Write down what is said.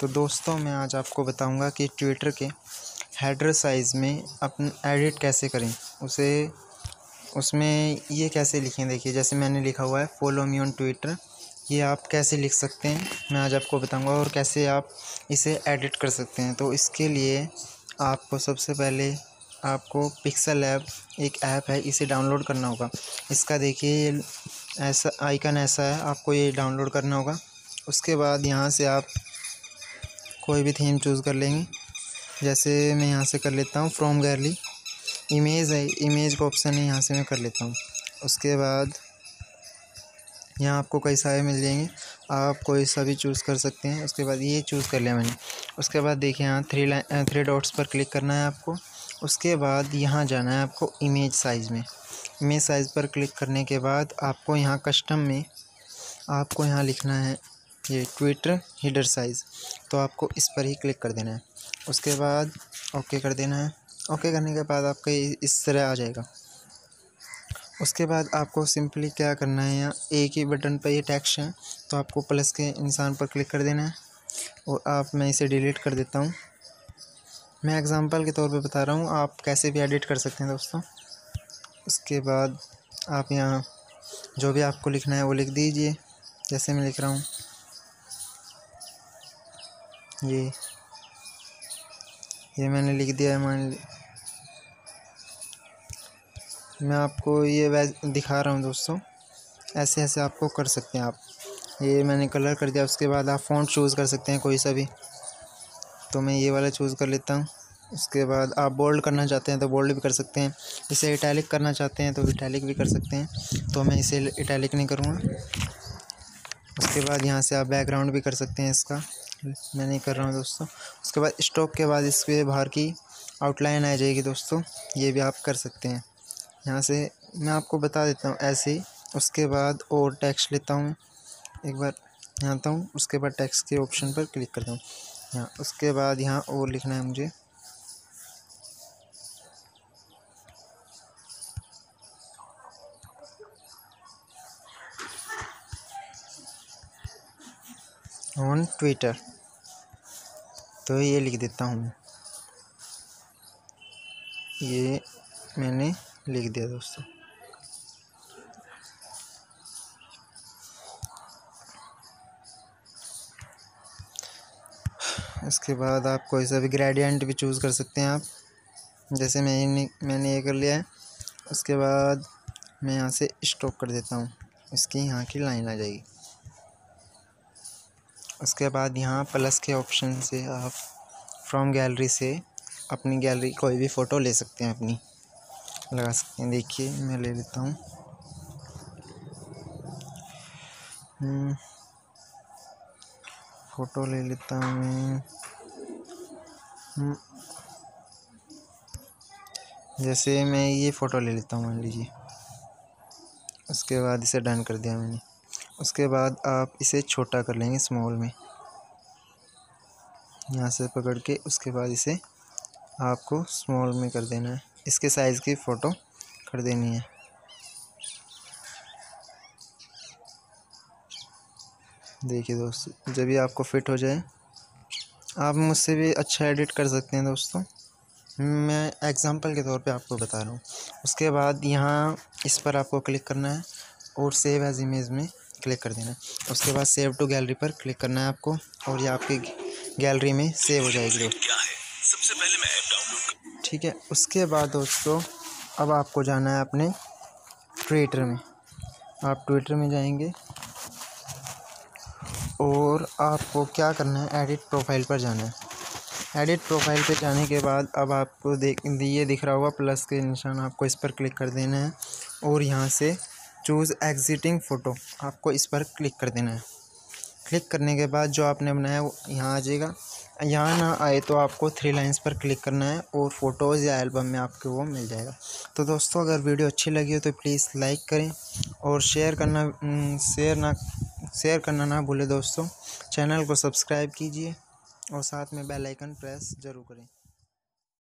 तो दोस्तों, मैं आज आपको बताऊँगा कि ट्विटर के हेडर साइज़ में अपन एडिट कैसे करें। उसे, उसमें ये कैसे लिखें? देखिए, जैसे मैंने लिखा हुआ है फॉलो मी ऑन ट्विटर ये आप कैसे लिख सकते हैं? मैं आज आपको बताऊँगा और कैसे आप इसे एडिट कर सकते हैं। तो इसके लिए आपको सबसे पहले आपको पिक्सल ऐप एक ऐप है, इसे डाउनलोड करना होगा। इसका देखिए, ऐसा आइकन ऐसा है, आपको ये डाउनलोड करना होगा। उसके बाद यहाँ से आप कोई भी थीम चूज़ कर लेंगे। जैसे मैं यहाँ से कर लेता हूँ फ्रॉम गैलरी इमेज है इमेज का ऑप्शन है, यहाँ से मैं कर लेता हूँ। उसके बाद यहाँ आपको कई सारे मिल जाएँगे। आप कोई सा भी चूज़ कर सकते हैं। उसके बाद ये चूज़ कर लिया मैंने। उसके बाद देखिए यहाँ थ्री लाइन थ्री डॉट्स पर क्लिक करना है आपको। उसके बाद यहाँ जाना है आपको इमेज साइज़ में। इमेज साइज़ पर क्लिक करने के बाद आपको यहाँ कस्टम में आपको यहाँ लिखना है ये ट्विटर हीडर साइज़ तो आपको इस पर ही क्लिक कर देना है। उसके बाद ओके कर देना है। ओके करने के बाद आपका इस तरह आ जाएगा। उसके बाद आपको सिंपली क्या करना है, यहाँ एक ही बटन पर ये टैक्स है तो आपको प्लस के इंसान पर क्लिक कर देना है। और आप, मैं इसे डिलीट कर देता हूँ। मैं एग्ज़ाम्पल के तौर पे बता रहा हूँ, आप कैसे भी एडिट कर सकते हैं दोस्तों। उसके बाद आप यहाँ जो भी आपको लिखना है वो लिख दीजिए, जैसे मैं लिख रहा हूँ। ये ये मैंने लिख दिया है, मान मैं आपको ये वैस दिखा रहा हूँ दोस्तों। ऐसे ऐसे आपको कर सकते हैं आप। ये मैंने कलर कर दिया, उसके बाद आप फ़ॉन्ट चूज़ कर सकते हैं कोई सा भी। तो मैं ये वाला चूज़ कर लेता हूँ। उसके बाद आप बोल्ड करना चाहते हैं तो बोल्ड भी कर सकते हैं। इसे इटैलिक करना चाहते हैं तो इटैलिक भी कर सकते हैं। तो मैं इसे इटैलिक नहीं करूँगा। उसके बाद यहाँ से आप बैकग्राउंड भी कर सकते हैं इसका। मैं नहीं कर रहा हूँ दोस्तों। उसके बाद स्टॉक के बाद इसके बाहर की आउटलाइन आ जाएगी दोस्तों। ये भी आप कर सकते हैं। यहाँ से मैं आपको बता देता हूँ ऐसे ही। उसके बाद और टैक्स लेता हूँ। एक बार यहाँ आता हूँ। उसके बाद टैक्स के ऑप्शन पर क्लिक करता हूँ। यहाँ, उसके बाद यहाँ और लिखना है मुझे। ऑन ट्विटर तो ये लिख देता हूँ ये मैंने लिख दिया दोस्तों। इसके बाद आप कोई सा भी ग्रेडियंट भी चूज़ कर सकते हैं आप। जैसे मैंने मैंने ये कर लिया है। उसके बाद मैं यहाँ से स्टॉप कर देता हूँ। इसकी यहाँ की लाइन आ जाएगी। उसके बाद यहाँ प्लस के ऑप्शन से आप फ्रॉम गैलरी से अपनी गैलरी कोई भी फ़ोटो ले सकते हैं अपनी। लगा सकते हैं। देखिए मैं ले लेता हूँ। फ़ोटो हम्म, ले लेता हूँ मैं। हम्म, जैसे मैं ये फ़ोटो ले लेता हूँ मान लीजिए। उसके बाद इसे डन कर दिया मैंने। उसके बाद आप इसे छोटा कर लेंगे स्मॉल में। यहाँ से पकड़ के उसके बाद इसे आपको स्मॉल में कर देना है। इसके साइज़ की फ़ोटो कर देनी है। देखिए दोस्तों, जब भी आपको फ़िट हो जाए, आप मुझसे भी अच्छा एडिट कर सकते हैं दोस्तों। मैं एग्ज़ाम्पल के तौर पे आपको बता रहा हूँ। उसके बाद यहाँ इस पर आपको क्लिक करना है और सेव एज इमेज में क्लिक कर देना उसके बाद सेव टू गैलरी पर क्लिक करना है आपको और ये आपकी गैलरी में सेव हो जाएगी। दोस्तों ठीक है, उसके बाद दोस्तों, अब आपको जाना है अपने ट्विटर में। आप ट्विटर में जाएँगे और आपको क्या करना है? एडिट प्रोफ़ाइल पर जाना है। एडिट प्रोफ़ाइल पे जाने के बाद अब आपको देख, ये दिख रहा होगा प्लस के निशान, आपको इस पर क्लिक कर देना है और यहाँ से चूज़ एग्ज़िटिंग फ़ोटो आपको इस पर क्लिक कर देना है। क्लिक करने के बाद जो आपने बनाया वो यहाँ आ जाएगा। यहाँ ना आए तो आपको थ्री लाइंस पर क्लिक करना है और फ़ोटोज़ या एल्बम में आपको वो मिल जाएगा। तो दोस्तों, अगर वीडियो अच्छी लगी हो तो प्लीज़ लाइक करें और शेयर करना शेयर ना शेयर करना ना भूलें दोस्तों। चैनल को सब्सक्राइब कीजिए और साथ में बेल आइकन प्रेस ज़रूर करें।